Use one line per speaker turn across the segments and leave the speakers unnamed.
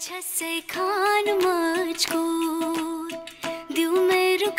छसे खान मुझको दिल में रुख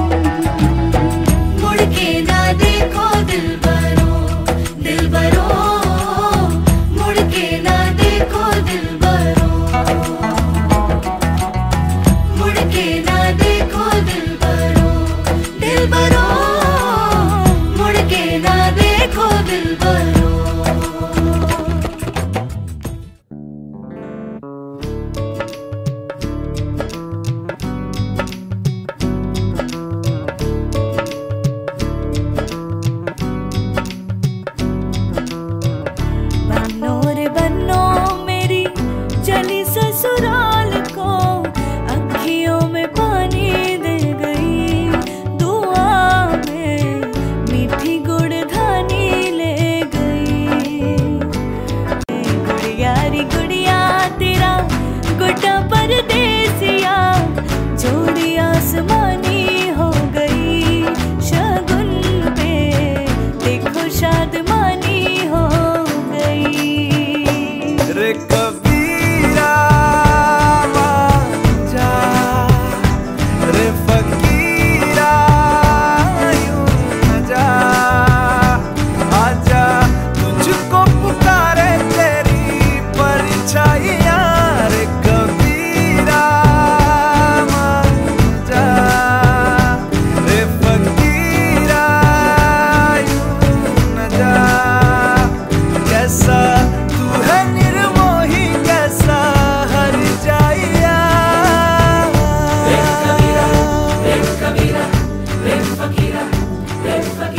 के ना देखो Yes,